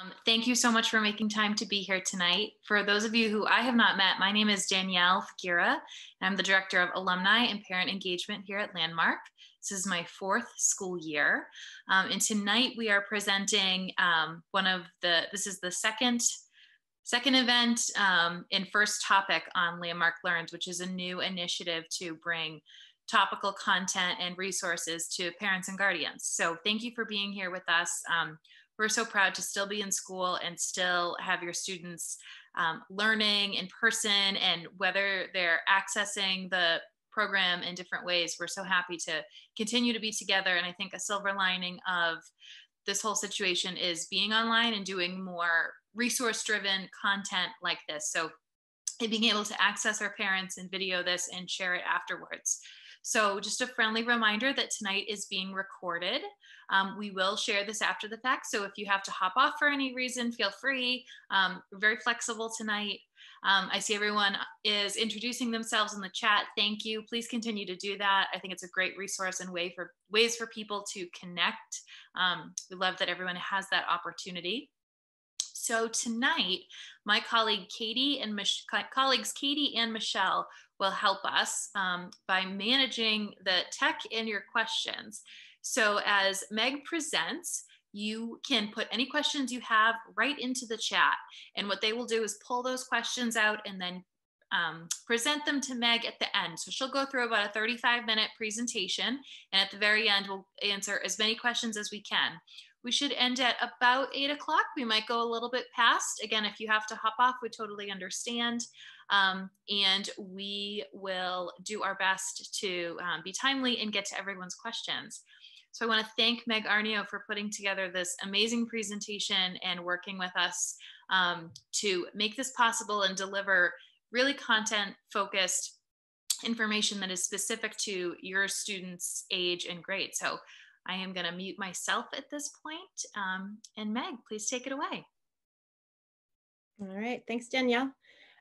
Um, thank you so much for making time to be here tonight. For those of you who I have not met, my name is Danielle Figuera. I'm the Director of Alumni and Parent Engagement here at Landmark. This is my fourth school year. Um, and tonight we are presenting um, one of the, this is the second Second event um, and first topic on Landmark Learns, which is a new initiative to bring topical content and resources to parents and guardians. So thank you for being here with us. Um, we're so proud to still be in school and still have your students um, learning in person and whether they're accessing the program in different ways, we're so happy to continue to be together. And I think a silver lining of this whole situation is being online and doing more resource driven content like this. So and being able to access our parents and video this and share it afterwards. So just a friendly reminder that tonight is being recorded. Um, we will share this after the fact. So if you have to hop off for any reason, feel free. Um, we're very flexible tonight. Um, I see everyone is introducing themselves in the chat. Thank you. Please continue to do that. I think it's a great resource and way for ways for people to connect. Um, we love that everyone has that opportunity. So tonight, my colleague Katie and Mich colleagues Katie and Michelle will help us um, by managing the tech in your questions. So as Meg presents, you can put any questions you have right into the chat. And what they will do is pull those questions out and then um, present them to Meg at the end. So she'll go through about a 35 minute presentation. And at the very end, we'll answer as many questions as we can. We should end at about eight o'clock. We might go a little bit past. Again, if you have to hop off, we totally understand. Um, and we will do our best to um, be timely and get to everyone's questions. So I want to thank Meg Arnio for putting together this amazing presentation and working with us um, to make this possible and deliver really content focused information that is specific to your students' age and grade. So I am going to mute myself at this point. Um, and Meg, please take it away. All right, thanks Danielle.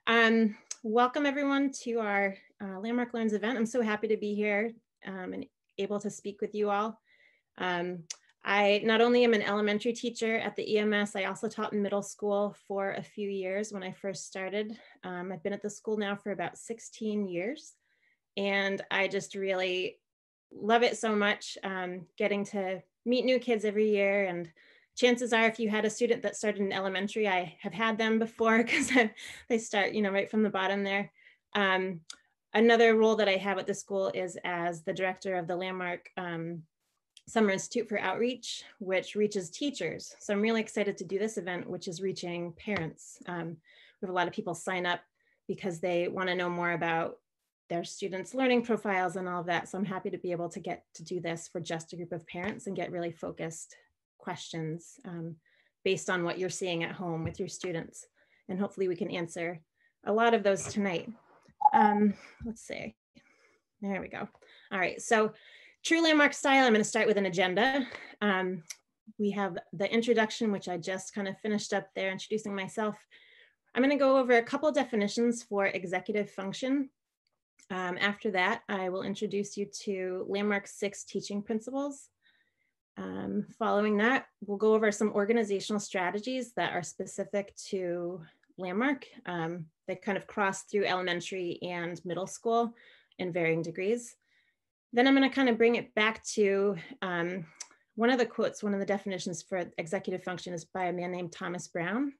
Um, welcome everyone to our uh, Landmark Learns event. I'm so happy to be here um, and able to speak with you all. Um, I not only am an elementary teacher at the EMS, I also taught in middle school for a few years when I first started. Um, I've been at the school now for about 16 years, and I just really love it so much um, getting to meet new kids every year and chances are if you had a student that started in elementary i have had them before because they start you know right from the bottom there. Um, another role that i have at the school is as the director of the landmark um, summer institute for outreach which reaches teachers. So i'm really excited to do this event which is reaching parents. Um, we have a lot of people sign up because they want to know more about their students' learning profiles and all of that. So I'm happy to be able to get to do this for just a group of parents and get really focused questions um, based on what you're seeing at home with your students. And hopefully we can answer a lot of those tonight. Um, let's see. There we go. All right, so true landmark style, I'm gonna start with an agenda. Um, we have the introduction, which I just kind of finished up there, introducing myself. I'm gonna go over a couple definitions for executive function um, after that, I will introduce you to Landmark 6 teaching principles. Um, following that, we'll go over some organizational strategies that are specific to Landmark. Um, they kind of cross through elementary and middle school in varying degrees. Then I'm going to kind of bring it back to um, one of the quotes, one of the definitions for executive function is by a man named Thomas Brown.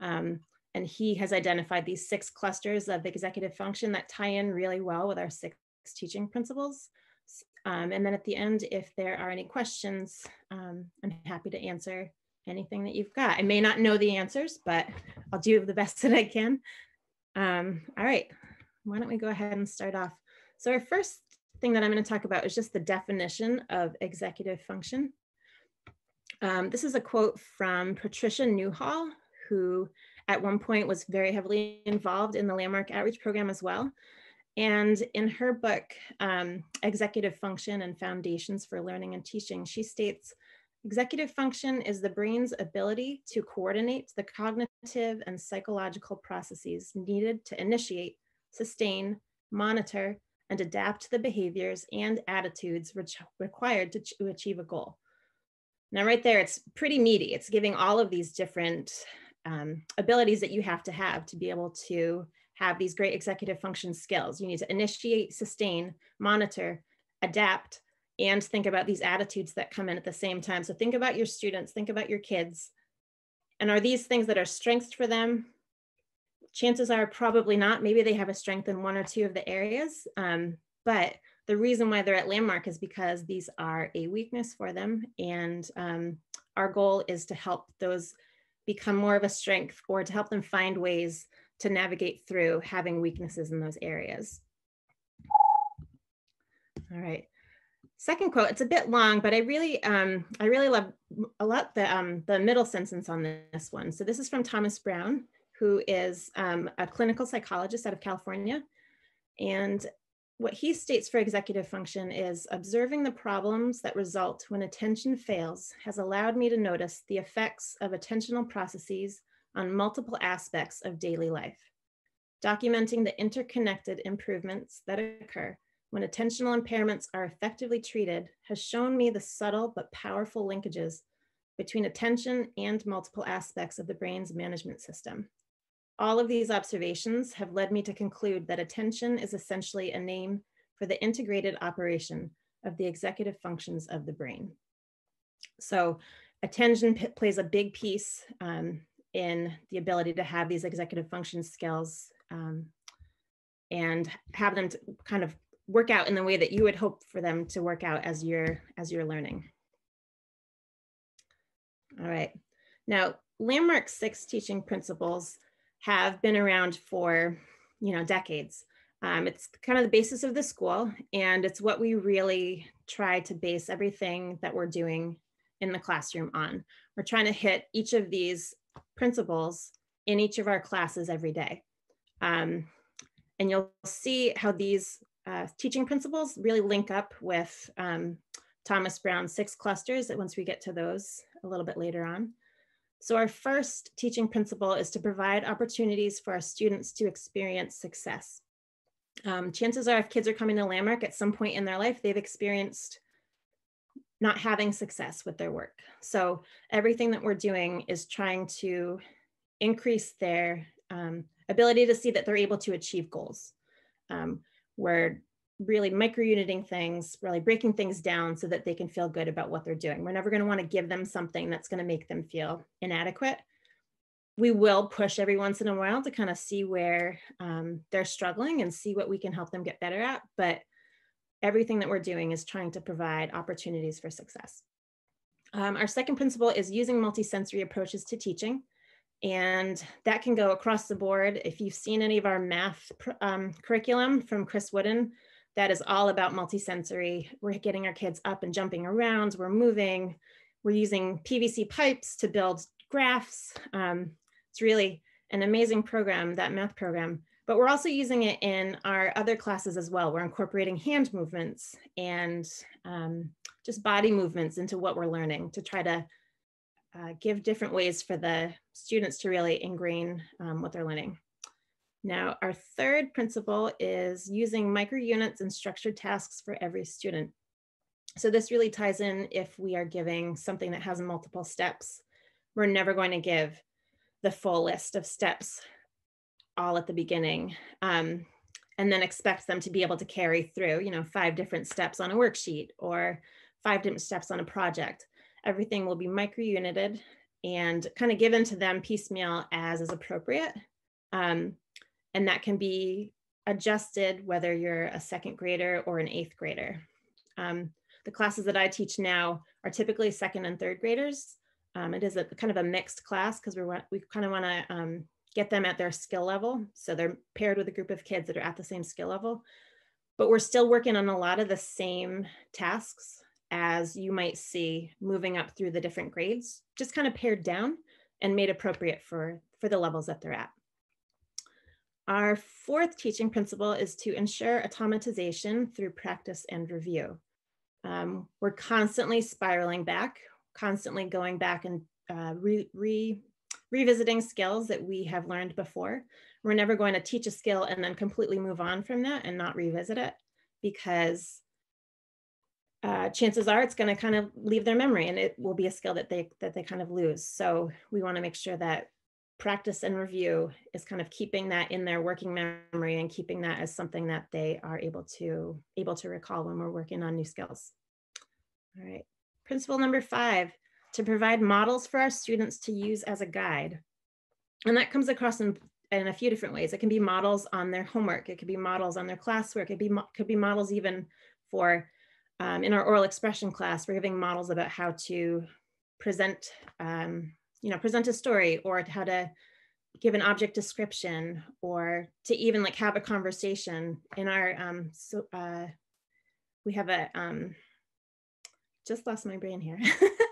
Um, and he has identified these six clusters of executive function that tie in really well with our six teaching principles. Um, and then at the end, if there are any questions, um, I'm happy to answer anything that you've got. I may not know the answers, but I'll do the best that I can. Um, all right, why don't we go ahead and start off. So our first thing that I'm gonna talk about is just the definition of executive function. Um, this is a quote from Patricia Newhall, who at one point was very heavily involved in the Landmark Outreach Program as well. And in her book, um, Executive Function and Foundations for Learning and Teaching, she states, executive function is the brain's ability to coordinate the cognitive and psychological processes needed to initiate, sustain, monitor, and adapt the behaviors and attitudes required to, achieve a goal. Now right there, it's pretty meaty. It's giving all of these different um, abilities that you have to have to be able to have these great executive function skills. You need to initiate, sustain, monitor, adapt, and think about these attitudes that come in at the same time. So think about your students, think about your kids. And are these things that are strengths for them? Chances are probably not. Maybe they have a strength in one or two of the areas. Um, but the reason why they're at Landmark is because these are a weakness for them. And um, our goal is to help those become more of a strength or to help them find ways to navigate through having weaknesses in those areas. All right. Second quote, it's a bit long, but I really, um, I really love a lot the, um, the middle sentence on this one. So this is from Thomas Brown, who is um, a clinical psychologist out of California. And what he states for executive function is observing the problems that result when attention fails has allowed me to notice the effects of attentional processes on multiple aspects of daily life. Documenting the interconnected improvements that occur when attentional impairments are effectively treated has shown me the subtle but powerful linkages between attention and multiple aspects of the brain's management system. All of these observations have led me to conclude that attention is essentially a name for the integrated operation of the executive functions of the brain. So attention plays a big piece um, in the ability to have these executive function skills um, and have them kind of work out in the way that you would hope for them to work out as you're as you're learning. All right. Now, Landmark six teaching principles have been around for, you know, decades. Um, it's kind of the basis of the school, and it's what we really try to base everything that we're doing in the classroom on. We're trying to hit each of these principles in each of our classes every day. Um, and you'll see how these uh, teaching principles really link up with um, Thomas Brown's six clusters once we get to those a little bit later on. So our first teaching principle is to provide opportunities for our students to experience success. Um, chances are if kids are coming to Landmark at some point in their life, they've experienced not having success with their work. So everything that we're doing is trying to increase their um, ability to see that they're able to achieve goals. Um, we're really micro-uniting things, really breaking things down so that they can feel good about what they're doing. We're never going to want to give them something that's going to make them feel inadequate. We will push every once in a while to kind of see where um, they're struggling and see what we can help them get better at. But everything that we're doing is trying to provide opportunities for success. Um, our second principle is using multisensory approaches to teaching. And that can go across the board. If you've seen any of our math um, curriculum from Chris Woodin, that is all about multisensory. We're getting our kids up and jumping around, we're moving, we're using PVC pipes to build graphs. Um, it's really an amazing program, that math program, but we're also using it in our other classes as well. We're incorporating hand movements and um, just body movements into what we're learning to try to uh, give different ways for the students to really ingrain um, what they're learning. Now, our third principle is using micro units and structured tasks for every student. So this really ties in if we are giving something that has multiple steps. We're never going to give the full list of steps all at the beginning um, and then expect them to be able to carry through, you know, five different steps on a worksheet or five different steps on a project. Everything will be micro-united and kind of given to them piecemeal as is appropriate. Um, and that can be adjusted whether you're a second grader or an eighth grader. Um, the classes that I teach now are typically second and third graders. Um, it is a kind of a mixed class because we we kind of want to um, get them at their skill level. So they're paired with a group of kids that are at the same skill level. But we're still working on a lot of the same tasks as you might see moving up through the different grades, just kind of pared down and made appropriate for, for the levels that they're at. Our fourth teaching principle is to ensure automatization through practice and review. Um, we're constantly spiraling back, constantly going back and uh, re, re, revisiting skills that we have learned before. We're never going to teach a skill and then completely move on from that and not revisit it because uh, chances are it's going to kind of leave their memory and it will be a skill that they that they kind of lose. So we want to make sure that practice and review is kind of keeping that in their working memory and keeping that as something that they are able to able to recall when we're working on new skills. All right. Principle number five, to provide models for our students to use as a guide. And that comes across in, in a few different ways. It can be models on their homework. It could be models on their classwork. It could be, could be models even for um, in our oral expression class, we're giving models about how to present, um, you know, present a story or how to give an object description or to even like have a conversation in our, um, so uh, we have a, um, just lost my brain here.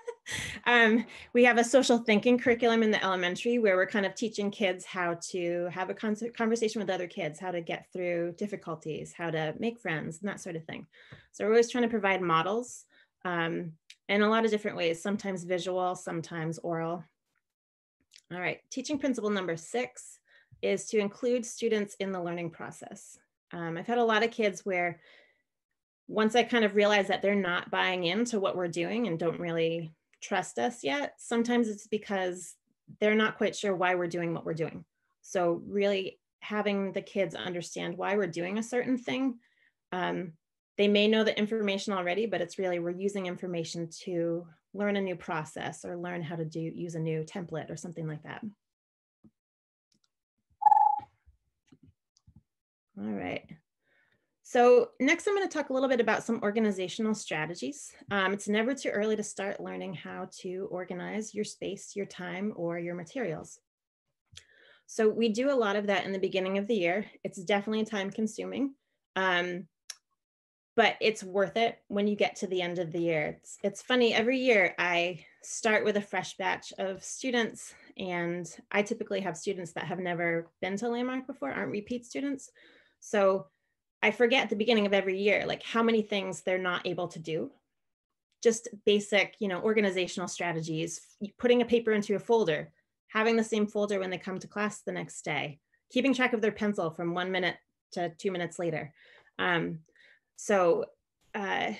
um, we have a social thinking curriculum in the elementary where we're kind of teaching kids how to have a conversation with other kids, how to get through difficulties, how to make friends, and that sort of thing. So we're always trying to provide models um, in a lot of different ways, sometimes visual, sometimes oral. All right, teaching principle number six is to include students in the learning process. Um, I've had a lot of kids where once I kind of realize that they're not buying into what we're doing and don't really trust us yet, sometimes it's because they're not quite sure why we're doing what we're doing. So really having the kids understand why we're doing a certain thing. Um, they may know the information already, but it's really we're using information to learn a new process or learn how to do use a new template or something like that. All right. So next I'm going to talk a little bit about some organizational strategies. Um, it's never too early to start learning how to organize your space, your time, or your materials. So we do a lot of that in the beginning of the year. It's definitely time consuming, um, but it's worth it when you get to the end of the year. It's, it's funny, every year I start with a fresh batch of students and I typically have students that have never been to Landmark before, aren't repeat students. So I forget at the beginning of every year, like how many things they're not able to do. Just basic, you know, organizational strategies, putting a paper into a folder, having the same folder when they come to class the next day, keeping track of their pencil from one minute to two minutes later. Um, so, uh,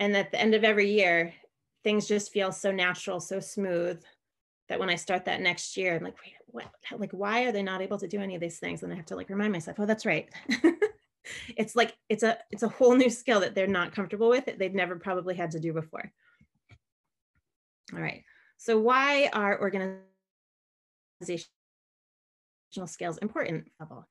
and at the end of every year, things just feel so natural, so smooth that when I start that next year, I'm like, wait, what, like, why are they not able to do any of these things? And I have to like remind myself, oh, that's right. it's like it's a it's a whole new skill that they're not comfortable with that they've never probably had to do before. All right. So why are organizational skills important? Level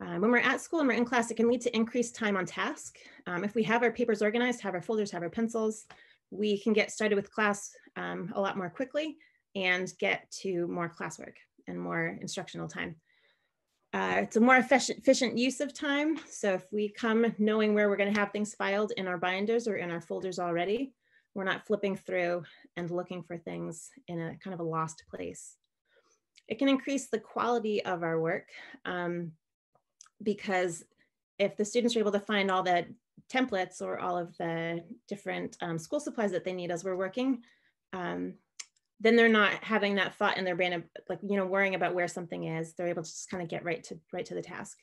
um, when we're at school and we're in class it can lead to increased time on task. Um, if we have our papers organized have our folders have our pencils we can get started with class um, a lot more quickly and get to more classwork and more instructional time uh, it's a more efficient, efficient use of time. So if we come knowing where we're going to have things filed in our binders or in our folders already, we're not flipping through and looking for things in a kind of a lost place. It can increase the quality of our work um, because if the students are able to find all the templates or all of the different um, school supplies that they need as we're working, um, then they're not having that thought in their brain of like you know worrying about where something is. They're able to just kind of get right to right to the task.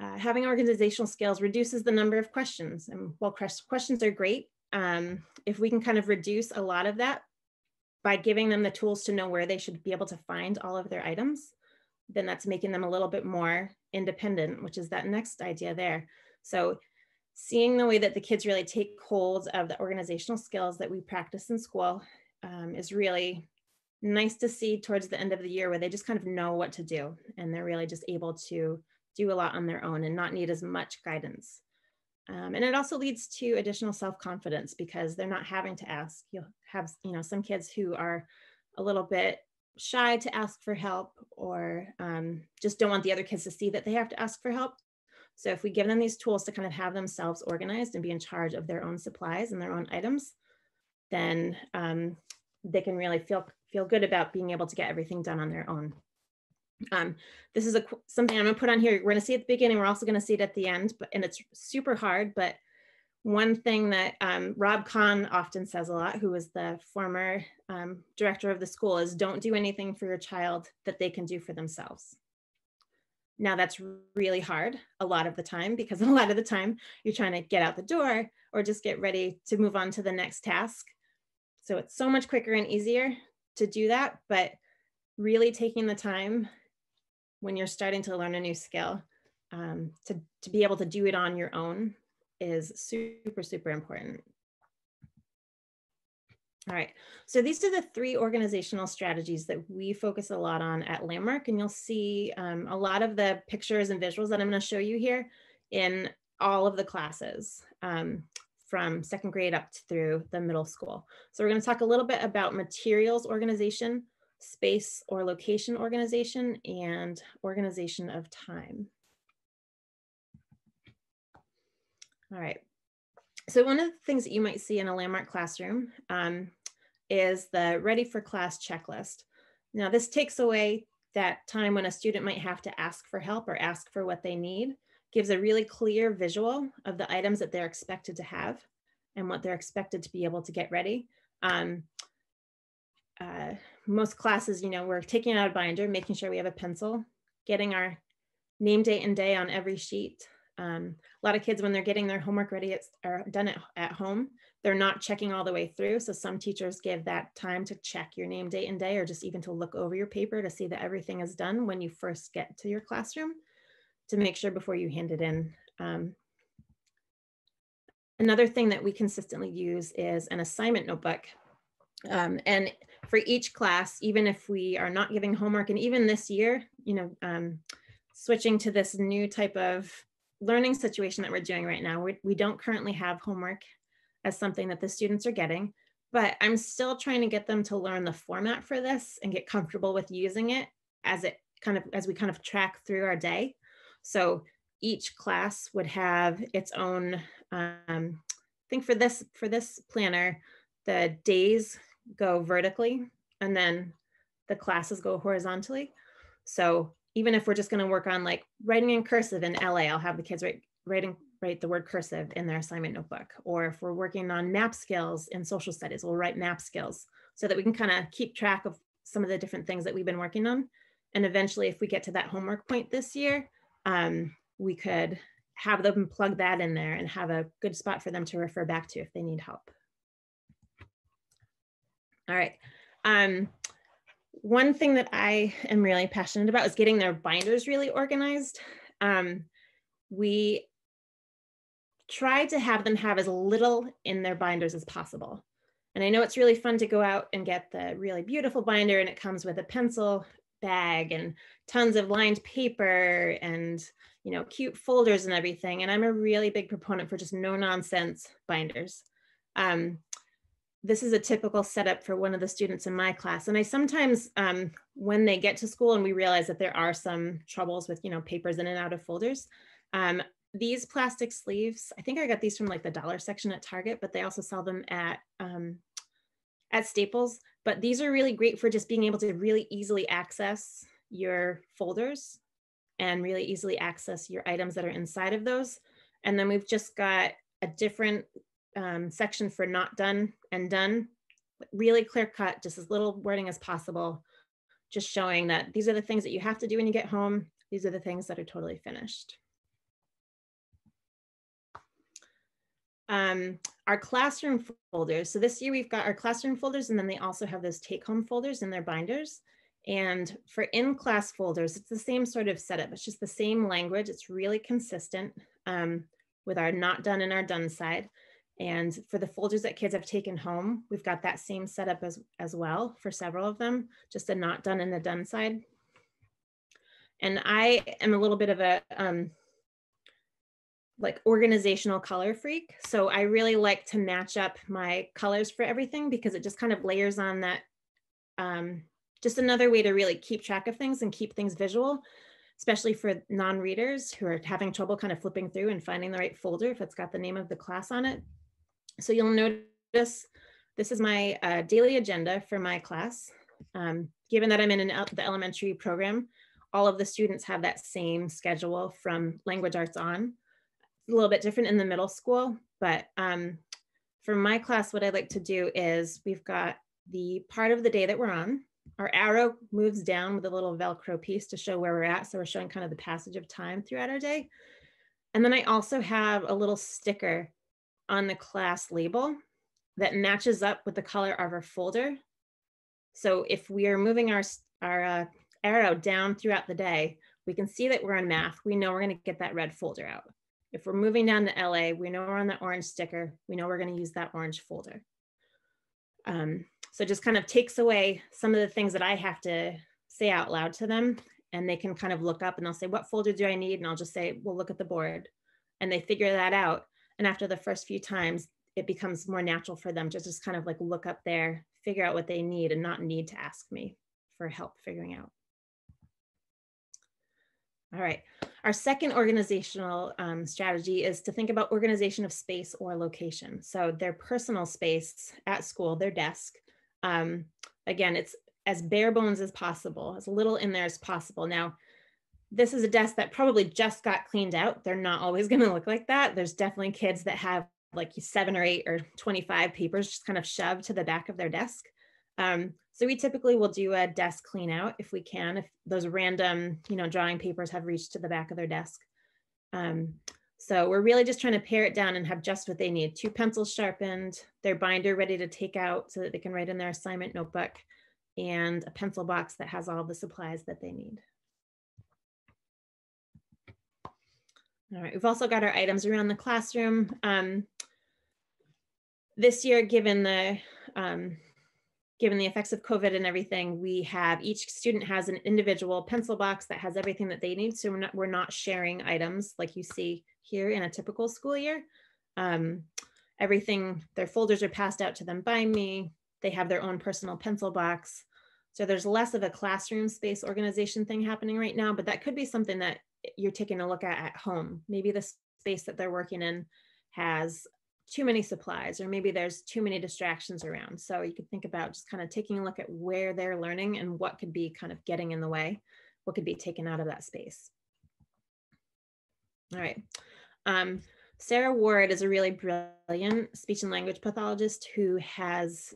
Uh, having organizational skills reduces the number of questions. And while questions are great um, if we can kind of reduce a lot of that by giving them the tools to know where they should be able to find all of their items then that's making them a little bit more independent which is that next idea there. So seeing the way that the kids really take hold of the organizational skills that we practice in school um, is really nice to see towards the end of the year where they just kind of know what to do and they're really just able to do a lot on their own and not need as much guidance. Um, and it also leads to additional self-confidence because they're not having to ask. You'll have, you know, some kids who are a little bit shy to ask for help or um, just don't want the other kids to see that they have to ask for help. So if we give them these tools to kind of have themselves organized and be in charge of their own supplies and their own items, then um, they can really feel feel good about being able to get everything done on their own. Um, this is a something I'm gonna put on here. We're gonna see at the beginning. We're also gonna see it at the end, but and it's super hard. But one thing that um, Rob Kahn often says a lot, who was the former um, director of the school, is don't do anything for your child that they can do for themselves. Now that's really hard a lot of the time because a lot of the time you're trying to get out the door or just get ready to move on to the next task. So it's so much quicker and easier to do that, but really taking the time when you're starting to learn a new skill um, to, to be able to do it on your own is super, super important. All right, so these are the three organizational strategies that we focus a lot on at Landmark, and you'll see um, a lot of the pictures and visuals that I'm gonna show you here in all of the classes um, from second grade up through the middle school. So we're gonna talk a little bit about materials organization, space or location organization, and organization of time. All right, so one of the things that you might see in a landmark classroom um, is the ready for class checklist. Now this takes away that time when a student might have to ask for help or ask for what they need, gives a really clear visual of the items that they're expected to have and what they're expected to be able to get ready. Um, uh, most classes, you know, we're taking out a binder, making sure we have a pencil, getting our name, date, and day on every sheet, um, a lot of kids, when they're getting their homework ready it's, done at, at home, they're not checking all the way through. So some teachers give that time to check your name, date, and day, or just even to look over your paper to see that everything is done when you first get to your classroom to make sure before you hand it in. Um, another thing that we consistently use is an assignment notebook. Um, and for each class, even if we are not giving homework, and even this year, you know, um, switching to this new type of learning situation that we're doing right now, we, we don't currently have homework as something that the students are getting, but I'm still trying to get them to learn the format for this and get comfortable with using it as it kind of, as we kind of track through our day. So each class would have its own, um, I think for this, for this planner, the days go vertically and then the classes go horizontally. So even if we're just going to work on like writing in cursive in LA, I'll have the kids write writing write the word cursive in their assignment notebook. Or if we're working on map skills in social studies, we'll write map skills so that we can kind of keep track of some of the different things that we've been working on. And eventually, if we get to that homework point this year, um, we could have them plug that in there and have a good spot for them to refer back to if they need help. All right. Um, one thing that I am really passionate about is getting their binders really organized. Um, we try to have them have as little in their binders as possible. And I know it's really fun to go out and get the really beautiful binder and it comes with a pencil bag and tons of lined paper and you know cute folders and everything. And I'm a really big proponent for just no nonsense binders. Um, this is a typical setup for one of the students in my class. And I sometimes, um, when they get to school and we realize that there are some troubles with, you know, papers in and out of folders, um, these plastic sleeves, I think I got these from like the dollar section at Target, but they also sell them at, um, at Staples. But these are really great for just being able to really easily access your folders and really easily access your items that are inside of those. And then we've just got a different um, section for not done and done, really clear cut, just as little wording as possible, just showing that these are the things that you have to do when you get home. These are the things that are totally finished. Um, our classroom folders. So this year we've got our classroom folders and then they also have those take home folders in their binders. And for in-class folders, it's the same sort of setup. It's just the same language. It's really consistent um, with our not done and our done side. And for the folders that kids have taken home, we've got that same setup as, as well for several of them, just a not done and a done side. And I am a little bit of a um, like organizational color freak. So I really like to match up my colors for everything because it just kind of layers on that, um, just another way to really keep track of things and keep things visual, especially for non-readers who are having trouble kind of flipping through and finding the right folder if it's got the name of the class on it. So you'll notice this is my uh, daily agenda for my class. Um, given that I'm in an, the elementary program, all of the students have that same schedule from language arts on. A little bit different in the middle school, but um, for my class, what I like to do is we've got the part of the day that we're on, our arrow moves down with a little Velcro piece to show where we're at. So we're showing kind of the passage of time throughout our day. And then I also have a little sticker on the class label that matches up with the color of our folder. So if we are moving our, our uh, arrow down throughout the day, we can see that we're on math. We know we're gonna get that red folder out. If we're moving down to LA, we know we're on the orange sticker. We know we're gonna use that orange folder. Um, so it just kind of takes away some of the things that I have to say out loud to them and they can kind of look up and they'll say, what folder do I need? And I'll just say, well, look at the board. And they figure that out. And after the first few times, it becomes more natural for them to just kind of like look up there, figure out what they need and not need to ask me for help figuring out. All right. Our second organizational um, strategy is to think about organization of space or location. So their personal space at school, their desk. Um, again, it's as bare bones as possible, as little in there as possible. Now, this is a desk that probably just got cleaned out. They're not always going to look like that. There's definitely kids that have like seven or eight or 25 papers just kind of shoved to the back of their desk. Um, so we typically will do a desk clean out if we can, if those random, you know, drawing papers have reached to the back of their desk. Um, so we're really just trying to pare it down and have just what they need. Two pencils sharpened, their binder ready to take out so that they can write in their assignment notebook, and a pencil box that has all the supplies that they need. All right, we've also got our items around the classroom. Um, this year, given the um, given the effects of COVID and everything, we have each student has an individual pencil box that has everything that they need. So we're not, we're not sharing items like you see here in a typical school year. Um, everything, their folders are passed out to them by me. They have their own personal pencil box. So there's less of a classroom space organization thing happening right now, but that could be something that you're taking a look at at home. Maybe the space that they're working in has too many supplies or maybe there's too many distractions around. So you could think about just kind of taking a look at where they're learning and what could be kind of getting in the way, what could be taken out of that space. All right. Um, Sarah Ward is a really brilliant speech and language pathologist who has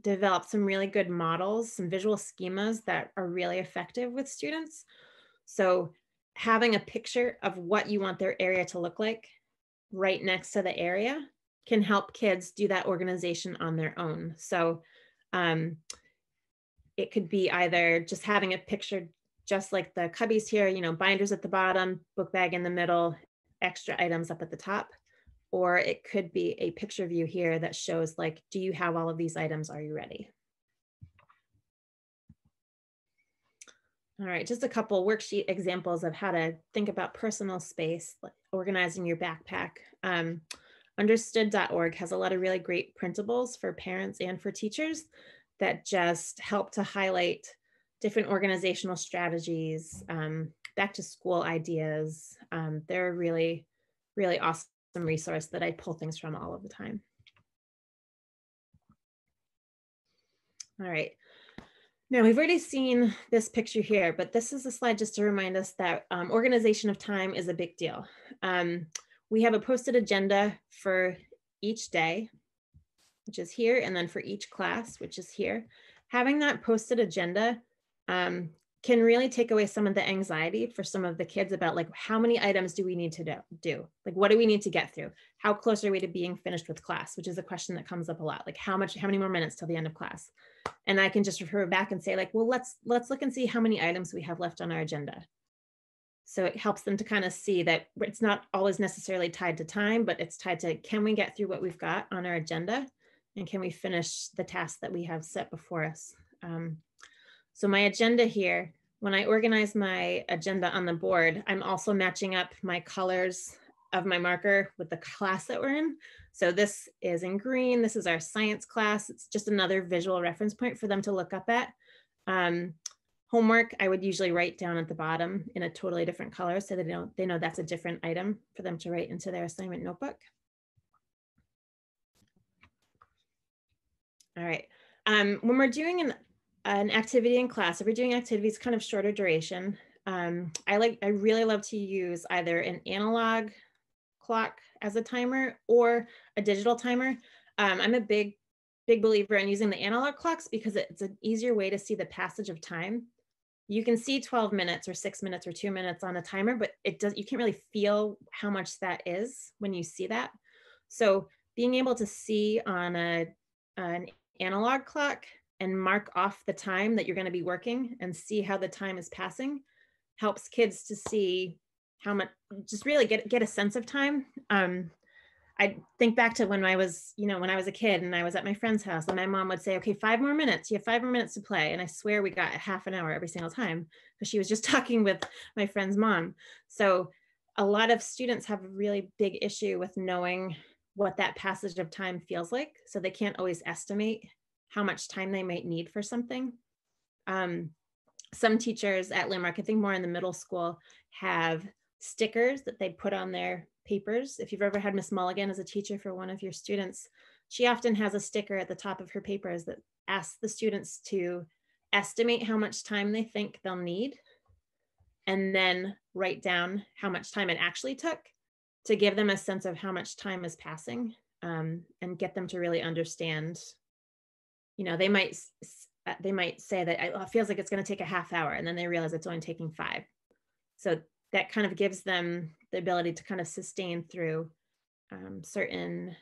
developed some really good models, some visual schemas that are really effective with students. So having a picture of what you want their area to look like right next to the area can help kids do that organization on their own. So um, it could be either just having a picture just like the cubbies here, you know, binders at the bottom, book bag in the middle, extra items up at the top. Or it could be a picture view here that shows like, do you have all of these items? Are you ready? All right, just a couple worksheet examples of how to think about personal space, like organizing your backpack. Um, understood.org has a lot of really great printables for parents and for teachers that just help to highlight different organizational strategies, um, back to school ideas. Um, they're a really, really awesome resource that I pull things from all of the time. All right. Now we've already seen this picture here, but this is a slide just to remind us that um, organization of time is a big deal. Um, we have a posted agenda for each day, which is here, and then for each class, which is here. Having that posted agenda um, can really take away some of the anxiety for some of the kids about like how many items do we need to do, do? Like what do we need to get through? How close are we to being finished with class? Which is a question that comes up a lot like how much how many more minutes till the end of class? And i can just refer back and say like well let's let's look and see how many items we have left on our agenda so it helps them to kind of see that it's not always necessarily tied to time, but it's tied to can we get through what we've got on our agenda and can we finish the task that we have set before us. Um, so my agenda here, when I organize my agenda on the board, I'm also matching up my colors of my marker with the class that we're in. So this is in green, this is our science class. It's just another visual reference point for them to look up at. Um, Homework, I would usually write down at the bottom in a totally different color so they know, they know that's a different item for them to write into their assignment notebook. All right. Um, when we're doing an, an activity in class, if we're doing activities kind of shorter duration, um, I like I really love to use either an analog clock as a timer or a digital timer. Um, I'm a big big believer in using the analog clocks because it's an easier way to see the passage of time. You can see 12 minutes or six minutes or two minutes on a timer, but it does you can't really feel how much that is when you see that. So being able to see on a an analog clock and mark off the time that you're going to be working and see how the time is passing helps kids to see how much just really get get a sense of time um, I think back to when I was, you know, when I was a kid and I was at my friend's house and my mom would say, okay, five more minutes. You have five more minutes to play. And I swear we got half an hour every single time because she was just talking with my friend's mom. So a lot of students have a really big issue with knowing what that passage of time feels like. So they can't always estimate how much time they might need for something. Um, some teachers at Landmark, I think more in the middle school, have stickers that they put on their papers. If you've ever had Miss Mulligan as a teacher for one of your students, she often has a sticker at the top of her papers that asks the students to estimate how much time they think they'll need and then write down how much time it actually took to give them a sense of how much time is passing um, and get them to really understand you know they might uh, they might say that it feels like it's going to take a half hour and then they realize it's only taking five so that kind of gives them the ability to kind of sustain through um, certain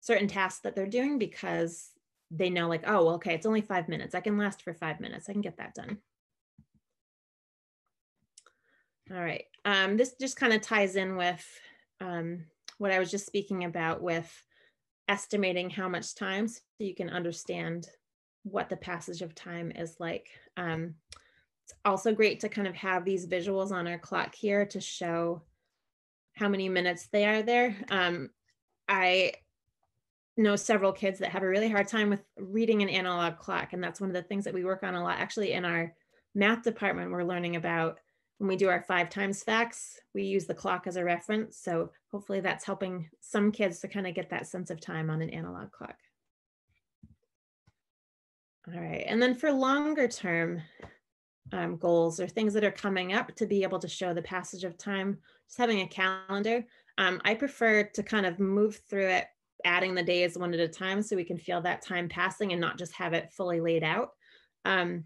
certain tasks that they're doing because they know like oh well, okay it's only five minutes. I can last for five minutes. I can get that done. All right. Um, this just kind of ties in with um, what i was just speaking about with estimating how much time so you can understand what the passage of time is like. Um, it's also great to kind of have these visuals on our clock here to show how many minutes they are there. Um, I know several kids that have a really hard time with reading an analog clock. And that's one of the things that we work on a lot. Actually, in our math department, we're learning about when we do our five times facts, we use the clock as a reference. So hopefully that's helping some kids to kind of get that sense of time on an analog clock. All right, and then for longer term, um, goals or things that are coming up to be able to show the passage of time, just having a calendar. Um, I prefer to kind of move through it, adding the days one at a time so we can feel that time passing and not just have it fully laid out. Um,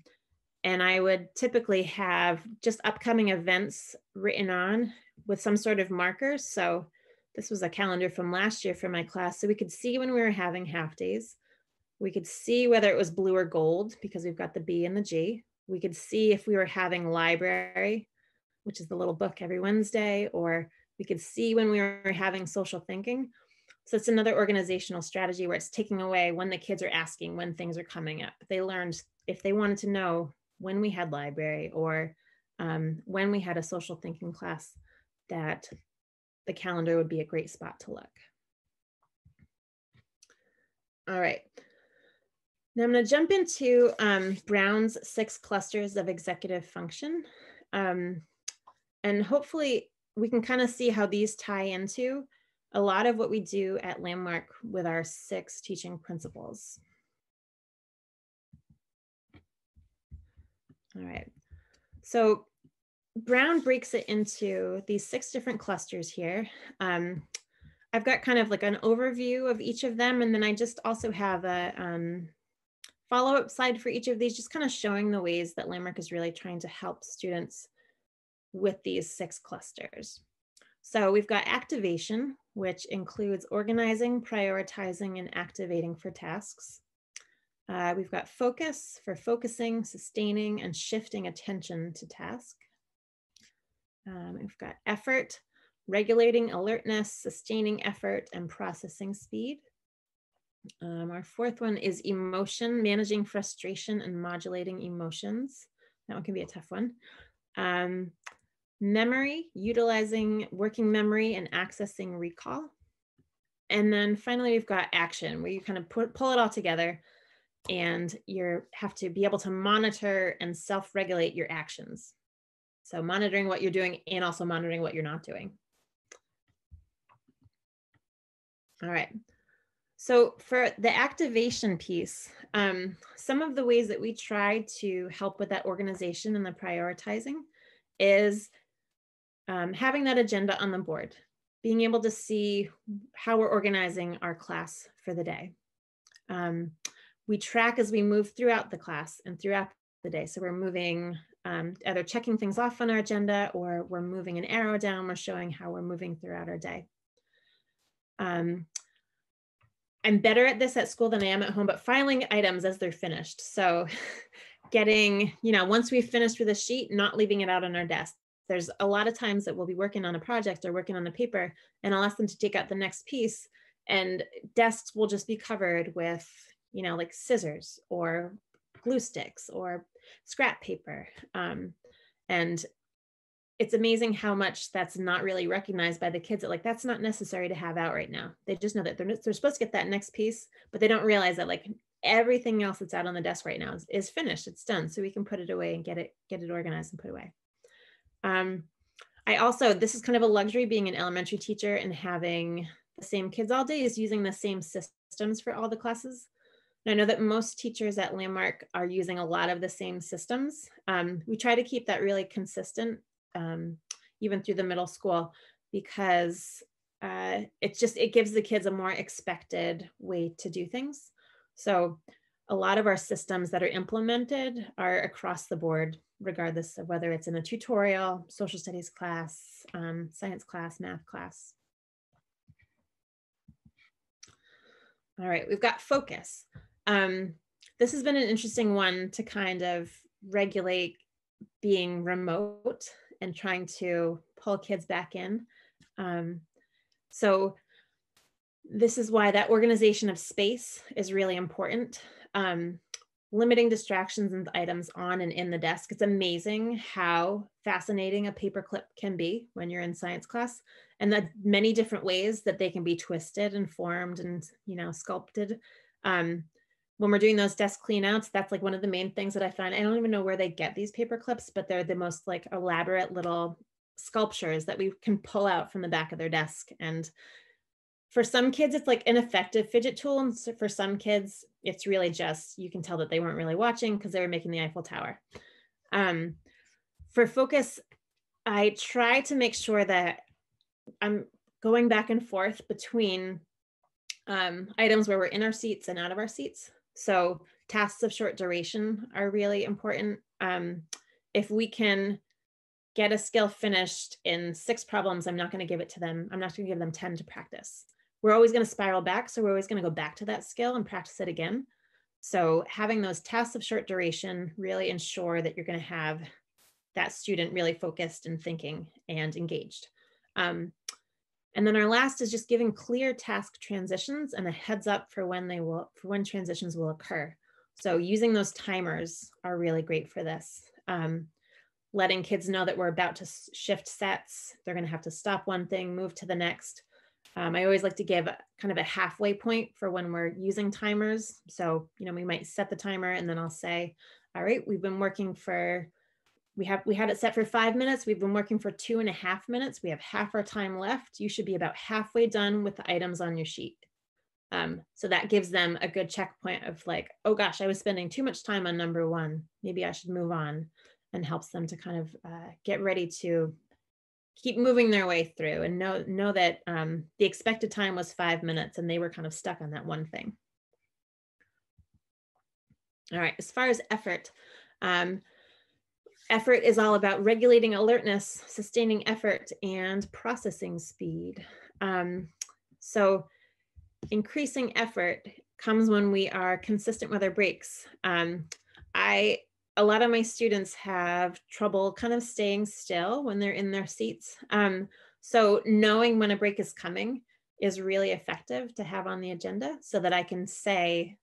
and I would typically have just upcoming events written on with some sort of markers. So this was a calendar from last year for my class. So we could see when we were having half days. We could see whether it was blue or gold because we've got the B and the G. We could see if we were having library, which is the little book every Wednesday, or we could see when we were having social thinking. So it's another organizational strategy where it's taking away when the kids are asking when things are coming up. They learned if they wanted to know when we had library or um, when we had a social thinking class, that the calendar would be a great spot to look. All right, now I'm going to jump into um, Brown's six clusters of executive function. Um, and hopefully we can kind of see how these tie into a lot of what we do at Landmark with our six teaching principles. All right, so Brown breaks it into these six different clusters here. Um, I've got kind of like an overview of each of them, and then I just also have a, um, follow-up slide for each of these, just kind of showing the ways that Landmark is really trying to help students with these six clusters. So we've got activation, which includes organizing, prioritizing, and activating for tasks. Uh, we've got focus for focusing, sustaining, and shifting attention to task. Um, we've got effort, regulating alertness, sustaining effort, and processing speed. Um, our fourth one is emotion, managing frustration and modulating emotions. That one can be a tough one. Um, memory, utilizing working memory and accessing recall. And then finally, we've got action, where you kind of put, pull it all together and you have to be able to monitor and self-regulate your actions. So monitoring what you're doing and also monitoring what you're not doing. All right. So for the activation piece, um, some of the ways that we try to help with that organization and the prioritizing is um, having that agenda on the board, being able to see how we're organizing our class for the day. Um, we track as we move throughout the class and throughout the day. So we're moving, um, either checking things off on our agenda or we're moving an arrow down, we're showing how we're moving throughout our day. Um, I'm better at this at school than I am at home, but filing items as they're finished. So getting, you know, once we've finished with a sheet, not leaving it out on our desk. There's a lot of times that we'll be working on a project or working on a paper and I'll ask them to take out the next piece and desks will just be covered with, you know, like scissors or glue sticks or scrap paper. Um, and it's amazing how much that's not really recognized by the kids that like that's not necessary to have out right now. They just know that they're, they're supposed to get that next piece but they don't realize that like everything else that's out on the desk right now is, is finished it's done. So we can put it away and get it get it organized and put away. Um, i also this is kind of a luxury being an elementary teacher and having the same kids all day is using the same systems for all the classes. And I know that most teachers at Landmark are using a lot of the same systems. Um, we try to keep that really consistent um, even through the middle school because uh, it just it gives the kids a more expected way to do things. So a lot of our systems that are implemented are across the board regardless of whether it's in a tutorial social studies class um, science class math class. All right we've got focus. Um, this has been an interesting one to kind of regulate being remote and trying to pull kids back in. Um, so this is why that organization of space is really important. Um, limiting distractions and items on and in the desk. It's amazing how fascinating a paperclip can be when you're in science class and the many different ways that they can be twisted and formed and, you know, sculpted. Um, when we're doing those desk cleanouts, that's like one of the main things that I find. I don't even know where they get these paper clips, but they're the most like elaborate little sculptures that we can pull out from the back of their desk. And for some kids, it's like an effective fidget tool. And for some kids, it's really just, you can tell that they weren't really watching because they were making the Eiffel Tower. Um, for focus, I try to make sure that I'm going back and forth between um, items where we're in our seats and out of our seats. So tasks of short duration are really important. Um, if we can get a skill finished in six problems, I'm not going to give it to them. I'm not going to give them 10 to practice. We're always going to spiral back. So we're always going to go back to that skill and practice it again. So having those tasks of short duration really ensure that you're going to have that student really focused and thinking and engaged. Um, and then our last is just giving clear task transitions and a heads up for when they will, for when transitions will occur. So using those timers are really great for this. Um, letting kids know that we're about to shift sets. They're gonna have to stop one thing, move to the next. Um, I always like to give kind of a halfway point for when we're using timers. So, you know, we might set the timer and then I'll say, all right, we've been working for we have we had it set for five minutes. We've been working for two and a half minutes. We have half our time left. You should be about halfway done with the items on your sheet. Um, so that gives them a good checkpoint of like oh gosh i was spending too much time on number one. Maybe i should move on and helps them to kind of uh, get ready to keep moving their way through and know know that um, the expected time was five minutes and they were kind of stuck on that one thing. All right as far as effort um, Effort is all about regulating alertness, sustaining effort, and processing speed. Um, so increasing effort comes when we are consistent with our breaks. Um, I a lot of my students have trouble kind of staying still when they're in their seats. Um, so knowing when a break is coming is really effective to have on the agenda so that I can say,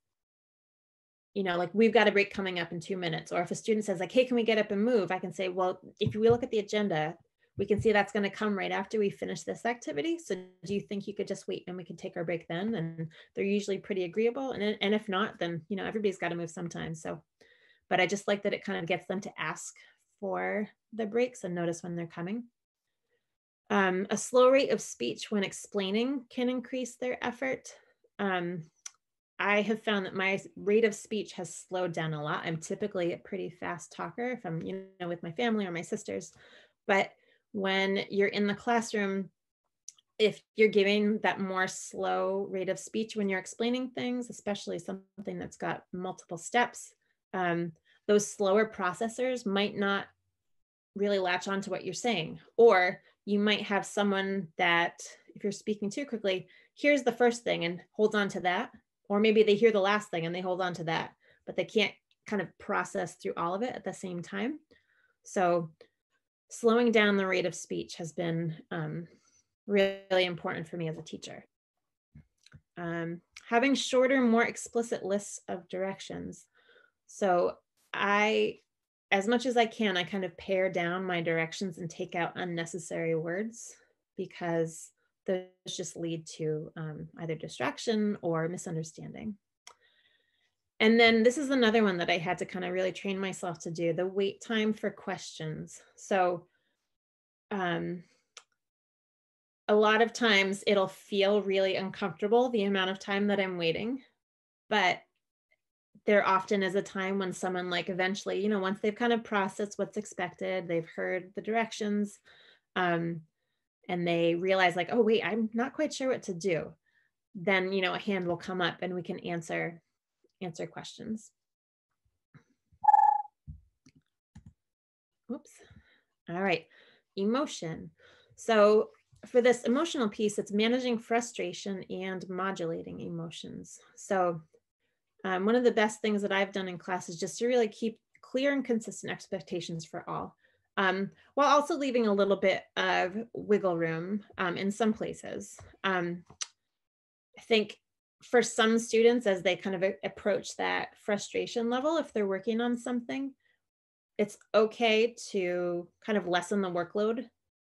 you know, like we've got a break coming up in two minutes. Or if a student says, like, hey, can we get up and move? I can say, well, if we look at the agenda, we can see that's going to come right after we finish this activity. So do you think you could just wait and we can take our break then? And they're usually pretty agreeable. And, and if not, then, you know, everybody's got to move sometimes. So, but I just like that it kind of gets them to ask for the breaks and notice when they're coming. Um, a slow rate of speech when explaining can increase their effort. Um, I have found that my rate of speech has slowed down a lot. I'm typically a pretty fast talker if I'm, you know, with my family or my sisters. But when you're in the classroom, if you're giving that more slow rate of speech when you're explaining things, especially something that's got multiple steps, um, those slower processors might not really latch on to what you're saying. Or you might have someone that, if you're speaking too quickly, here's the first thing and holds on to that. Or maybe they hear the last thing and they hold on to that, but they can't kind of process through all of it at the same time. So slowing down the rate of speech has been um, really important for me as a teacher. Um, having shorter, more explicit lists of directions. So I, as much as I can, I kind of pare down my directions and take out unnecessary words because those just lead to um, either distraction or misunderstanding. And then this is another one that I had to kind of really train myself to do the wait time for questions. So, um, a lot of times it'll feel really uncomfortable the amount of time that I'm waiting, but there often is a time when someone like eventually, you know, once they've kind of processed what's expected, they've heard the directions, um, and they realize like, oh wait, I'm not quite sure what to do. Then you know a hand will come up and we can answer answer questions. Oops. All right, emotion. So for this emotional piece, it's managing frustration and modulating emotions. So um, one of the best things that I've done in class is just to really keep clear and consistent expectations for all, um, while also leaving a little bit of wiggle room um, in some places. Um, I think for some students, as they kind of approach that frustration level, if they're working on something, it's okay to kind of lessen the workload.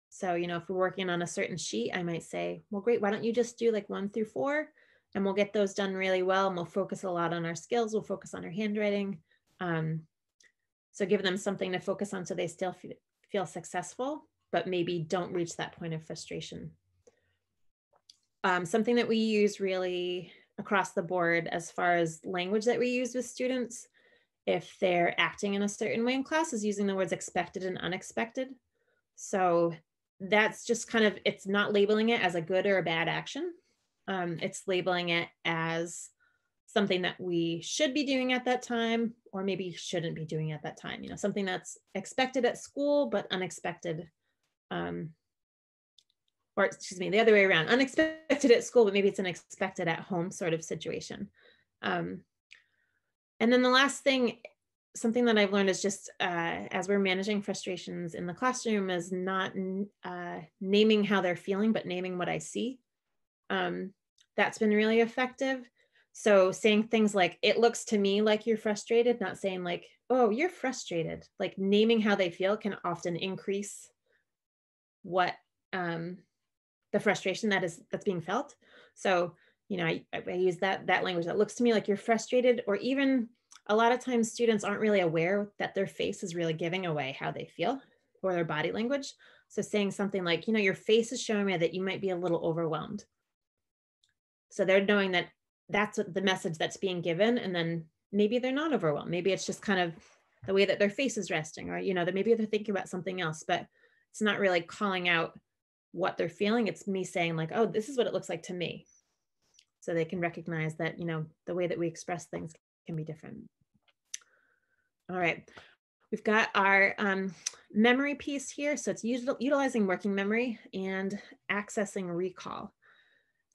So, you know, if we're working on a certain sheet, I might say, well, great, why don't you just do like one through four? And we'll get those done really well. And we'll focus a lot on our skills. We'll focus on our handwriting. Um, so give them something to focus on so they still feel, feel successful, but maybe don't reach that point of frustration. Um, something that we use really across the board as far as language that we use with students if they're acting in a certain way in class is using the words expected and unexpected so that's just kind of it's not labeling it as a good or a bad action um, it's labeling it as something that we should be doing at that time or maybe shouldn't be doing at that time you know something that's expected at school but unexpected um, or excuse me, the other way around, unexpected at school, but maybe it's an expected at home sort of situation. Um, and then the last thing, something that I've learned is just uh, as we're managing frustrations in the classroom is not uh, naming how they're feeling, but naming what I see. Um, that's been really effective. So saying things like, it looks to me like you're frustrated, not saying like, oh, you're frustrated. Like naming how they feel can often increase what um, the frustration that is that's being felt so you know I, I use that that language that looks to me like you're frustrated or even a lot of times students aren't really aware that their face is really giving away how they feel or their body language so saying something like you know your face is showing me that you might be a little overwhelmed so they're knowing that that's the message that's being given and then maybe they're not overwhelmed maybe it's just kind of the way that their face is resting or you know that maybe they're thinking about something else but it's not really calling out what they're feeling. It's me saying, like, oh, this is what it looks like to me. So they can recognize that, you know, the way that we express things can be different. All right. We've got our um, memory piece here. So it's util utilizing working memory and accessing recall.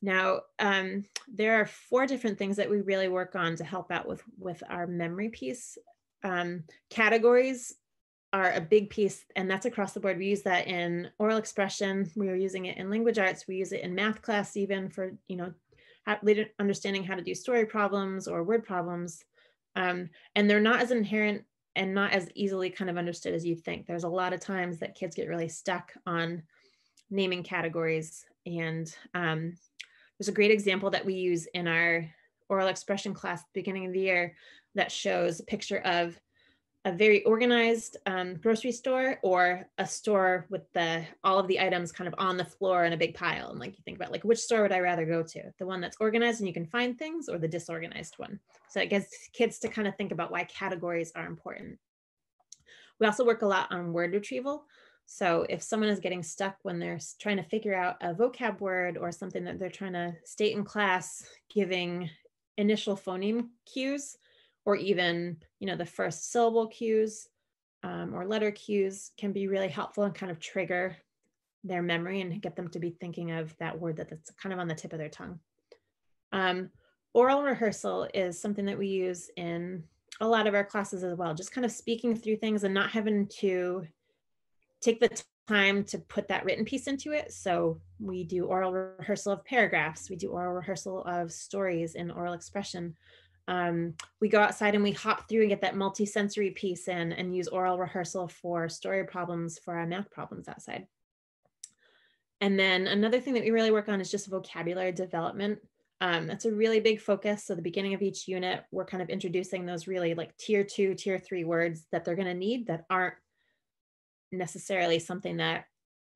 Now, um, there are four different things that we really work on to help out with, with our memory piece. Um, categories are a big piece and that's across the board. We use that in oral expression. We are using it in language arts. We use it in math class even for, you know, understanding how to do story problems or word problems. Um, and they're not as inherent and not as easily kind of understood as you think. There's a lot of times that kids get really stuck on naming categories. And um, there's a great example that we use in our oral expression class beginning of the year that shows a picture of a very organized um, grocery store or a store with the all of the items kind of on the floor in a big pile. And like you think about like which store would i rather go to? The one that's organized and you can find things or the disorganized one. So it gets kids to kind of think about why categories are important. We also work a lot on word retrieval So if someone is getting stuck when they're trying to figure out a vocab word or something that they're trying to state in class, giving initial phoneme cues or even, you know, the first syllable cues um, or letter cues can be really helpful and kind of trigger their memory and get them to be thinking of that word that, that's kind of on the tip of their tongue. Um, oral rehearsal is something that we use in a lot of our classes as well, just kind of speaking through things and not having to take the time to put that written piece into it. So we do oral rehearsal of paragraphs, we do oral rehearsal of stories in oral expression. Um, we go outside and we hop through and get that multi-sensory piece in and use oral rehearsal for story problems for our math problems outside. And then another thing that we really work on is just vocabulary development. Um, that's a really big focus. So the beginning of each unit, we're kind of introducing those really like tier two, tier three words that they're gonna need that aren't necessarily something that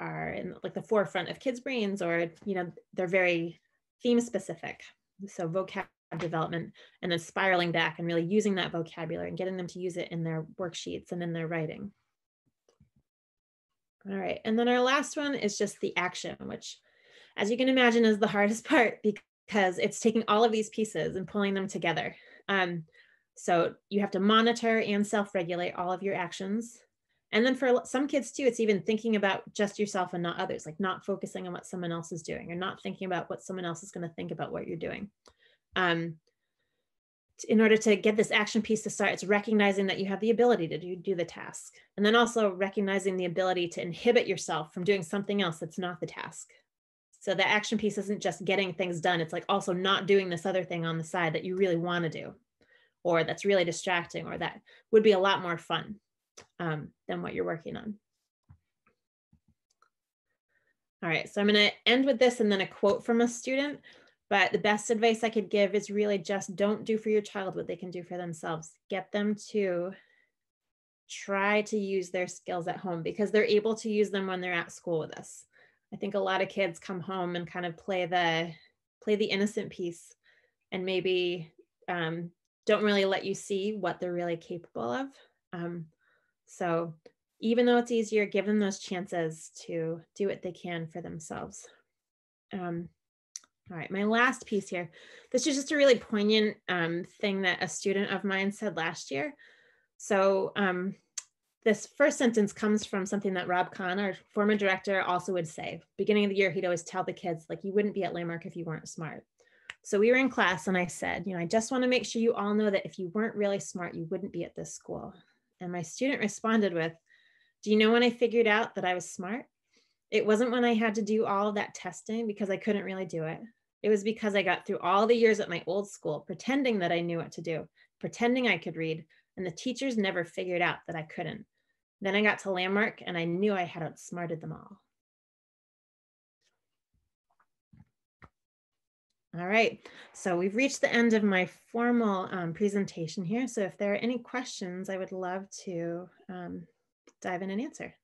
are in like the forefront of kids' brains or, you know, they're very theme specific. So vocab development and then spiraling back and really using that vocabulary and getting them to use it in their worksheets and in their writing. All right, and then our last one is just the action, which as you can imagine is the hardest part because it's taking all of these pieces and pulling them together. Um, so you have to monitor and self-regulate all of your actions. And then for some kids too, it's even thinking about just yourself and not others, like not focusing on what someone else is doing or not thinking about what someone else is going to think about what you're doing. Um, in order to get this action piece to start, it's recognizing that you have the ability to do, do the task. And then also recognizing the ability to inhibit yourself from doing something else that's not the task. So the action piece isn't just getting things done, it's like also not doing this other thing on the side that you really want to do, or that's really distracting, or that would be a lot more fun um, than what you're working on. All right, so I'm going to end with this and then a quote from a student. But the best advice I could give is really just don't do for your child what they can do for themselves. Get them to try to use their skills at home because they're able to use them when they're at school with us. I think a lot of kids come home and kind of play the play the innocent piece and maybe um, don't really let you see what they're really capable of. Um, so even though it's easier, give them those chances to do what they can for themselves. Um, all right, my last piece here. This is just a really poignant um, thing that a student of mine said last year. So um, this first sentence comes from something that Rob Kahn, our former director, also would say. Beginning of the year, he'd always tell the kids, like, you wouldn't be at Landmark if you weren't smart. So we were in class and I said, you know, I just want to make sure you all know that if you weren't really smart, you wouldn't be at this school. And my student responded with, do you know when I figured out that I was smart? It wasn't when I had to do all of that testing because I couldn't really do it. It was because I got through all the years at my old school pretending that I knew what to do, pretending I could read, and the teachers never figured out that I couldn't. Then I got to Landmark and I knew I had outsmarted them all. All right, so we've reached the end of my formal um, presentation here. So if there are any questions, I would love to um, dive in and answer.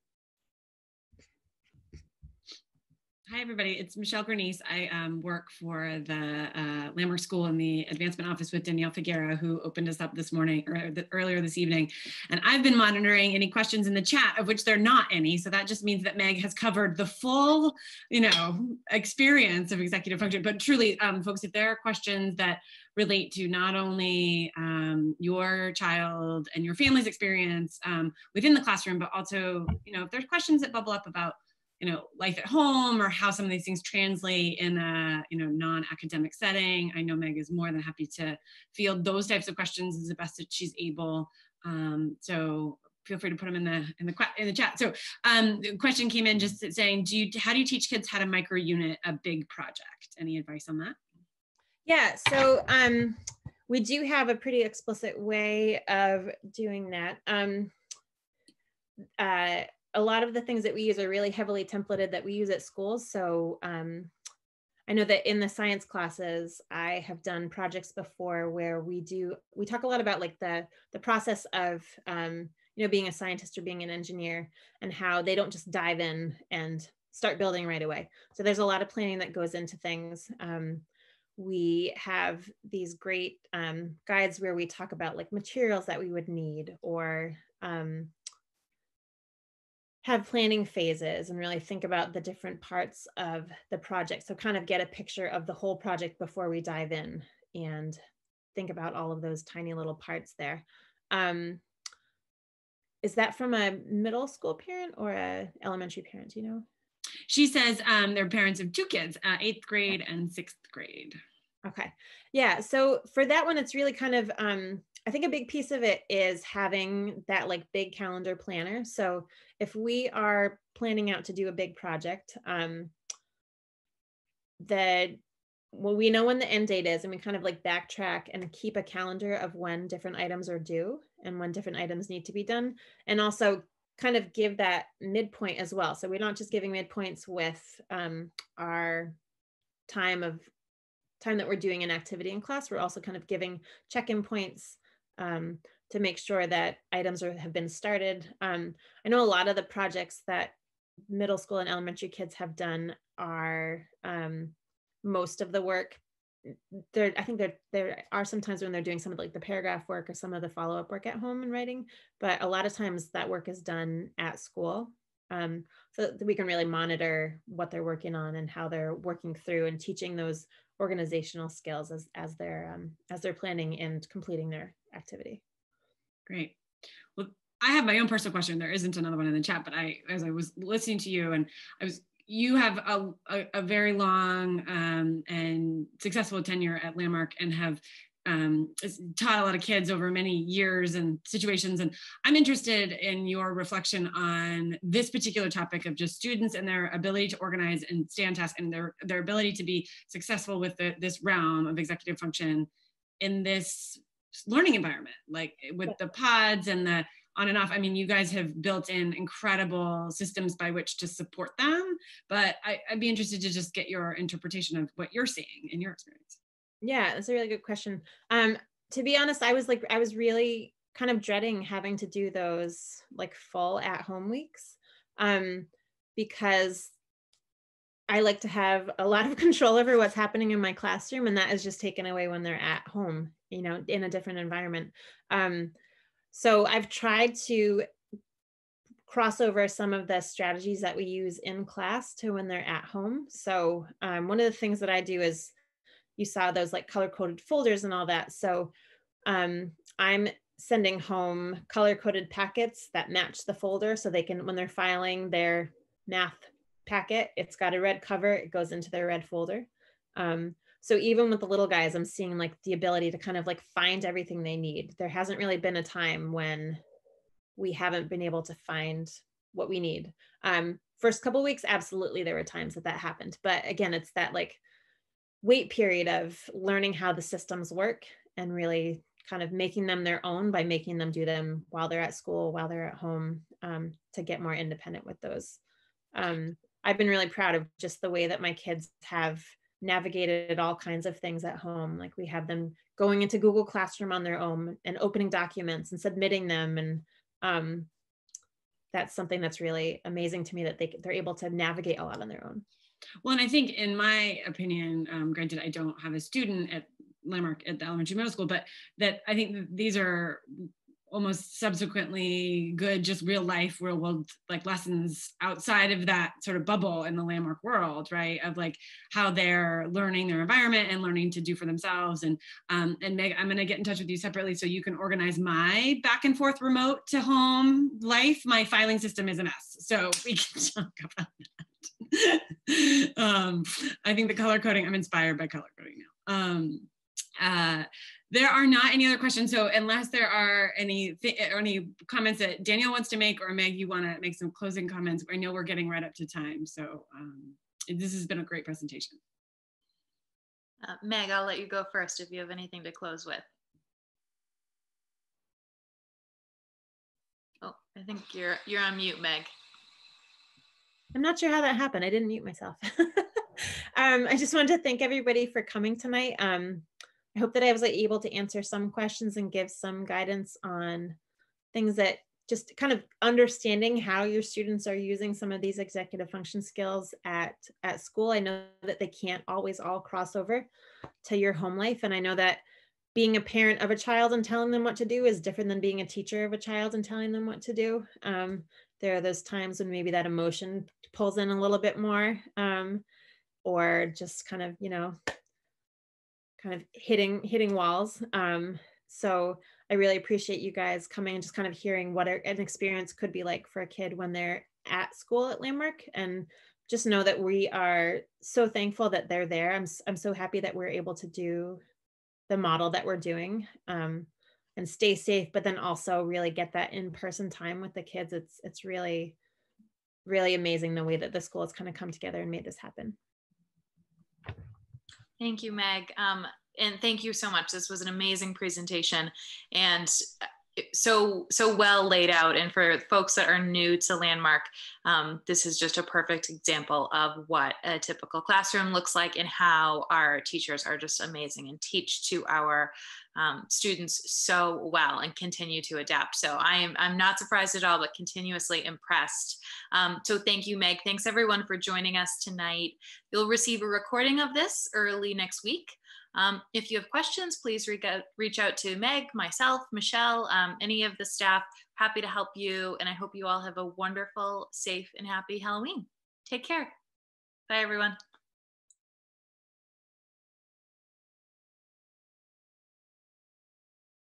Hi, everybody. It's Michelle Grenice. I um, work for the uh, Landmark School in the advancement office with Danielle Figuera, who opened us up this morning or the, earlier this evening. And I've been monitoring any questions in the chat, of which there are not any. So that just means that Meg has covered the full, you know, experience of executive function. But truly, um, folks, if there are questions that relate to not only um, your child and your family's experience um, within the classroom, but also, you know, if there's questions that bubble up about you know life at home or how some of these things translate in a you know non-academic setting. I know meg is more than happy to field those types of questions as the best that she's able. Um, so feel free to put them in the in the in the chat. So um the question came in just saying do you how do you teach kids how to micro unit a big project? Any advice on that? Yeah so um we do have a pretty explicit way of doing that. Um uh a lot of the things that we use are really heavily templated that we use at schools. So um, I know that in the science classes, I have done projects before where we do, we talk a lot about like the, the process of, um, you know, being a scientist or being an engineer and how they don't just dive in and start building right away. So there's a lot of planning that goes into things. Um, we have these great um, guides where we talk about like materials that we would need or um, have planning phases and really think about the different parts of the project. So kind of get a picture of the whole project before we dive in and think about all of those tiny little parts there. Um, is that from a middle school parent or a elementary parent? Do you know? She says um, they're parents of two kids, uh, eighth grade and sixth grade. Okay. Yeah. So for that one, it's really kind of, um, I think a big piece of it is having that like big calendar planner. So if we are planning out to do a big project, um, that well, we know when the end date is and we kind of like backtrack and keep a calendar of when different items are due and when different items need to be done. And also kind of give that midpoint as well. So we're not just giving midpoints with um, our time of time that we're doing an activity in class. We're also kind of giving check-in points um, to make sure that items are, have been started. Um, I know a lot of the projects that middle school and elementary kids have done are um, most of the work there i think there there are sometimes when they're doing some of like the paragraph work or some of the follow-up work at home and writing but a lot of times that work is done at school um, so that we can really monitor what they're working on and how they're working through and teaching those organizational skills as as they're um, as they're planning and completing their activity. Great. Well i have my own personal question. There isn't another one in the chat but i as i was listening to you and i was you have a, a, a very long um, and successful tenure at Landmark and have um, taught a lot of kids over many years and situations. And I'm interested in your reflection on this particular topic of just students and their ability to organize and stay on task and their, their ability to be successful with the, this realm of executive function in this learning environment, like with the pods and the on and off. I mean, you guys have built in incredible systems by which to support them, but I, would be interested to just get your interpretation of what you're seeing in your experience. Yeah, that's a really good question. Um, to be honest, I was like, I was really kind of dreading having to do those like full at home weeks um, because I like to have a lot of control over what's happening in my classroom, and that is just taken away when they're at home, you know, in a different environment. Um, so I've tried to cross over some of the strategies that we use in class to when they're at home. So um, one of the things that I do is you saw those like color coded folders and all that. So um, I'm sending home color coded packets that match the folder so they can, when they're filing their math packet, it's got a red cover, it goes into their red folder. Um, so even with the little guys i'm seeing like the ability to kind of like find everything they need there hasn't really been a time when we haven't been able to find what we need um first couple weeks absolutely there were times that that happened but again it's that like wait period of learning how the systems work and really kind of making them their own by making them do them while they're at school while they're at home um, to get more independent with those um, i've been really proud of just the way that my kids have navigated all kinds of things at home. Like we have them going into Google Classroom on their own and opening documents and submitting them. And um, that's something that's really amazing to me that they, they're able to navigate a lot on their own. Well, and I think in my opinion, um, granted, I don't have a student at Landmark at the elementary middle school, but that I think these are almost subsequently good just real life real world like lessons outside of that sort of bubble in the landmark world right? Of like how they're learning their environment and learning to do for themselves. And um, and meg i'm going to get in touch with you separately so you can organize my back and forth remote to home life. My filing system is a mess so we can talk about that um, i think the color coding i'm inspired by color coding now um, uh, there are not any other questions. So unless there are any any comments that Daniel wants to make or Meg, you want to make some closing comments. I know we're getting right up to time. So um, this has been a great presentation. Uh, Meg, I'll let you go first if you have anything to close with. Oh, I think you're you're on mute, Meg. I'm not sure how that happened. I didn't mute myself. um, I just wanted to thank everybody for coming tonight. Um, I hope that I was able to answer some questions and give some guidance on things that just kind of understanding how your students are using some of these executive function skills at, at school. I know that they can't always all cross over to your home life. And I know that being a parent of a child and telling them what to do is different than being a teacher of a child and telling them what to do. Um, there are those times when maybe that emotion pulls in a little bit more um, or just kind of, you know, kind of hitting hitting walls. Um, so I really appreciate you guys coming and just kind of hearing what an experience could be like for a kid when they're at school at Landmark and just know that we are so thankful that they're there. I'm, I'm so happy that we're able to do the model that we're doing um, and stay safe, but then also really get that in-person time with the kids. It's, it's really, really amazing the way that the school has kind of come together and made this happen. Thank you, Meg. Um, and thank you so much. This was an amazing presentation and uh, so so well laid out. And for folks that are new to Landmark, um, this is just a perfect example of what a typical classroom looks like and how our teachers are just amazing and teach to our um, students so well and continue to adapt. So I am I'm not surprised at all, but continuously impressed. Um, so thank you, Meg. Thanks everyone for joining us tonight. You'll receive a recording of this early next week. Um, if you have questions, please reach out to Meg, myself, Michelle, um, any of the staff. Happy to help you. And I hope you all have a wonderful, safe, and happy Halloween. Take care. Bye, everyone.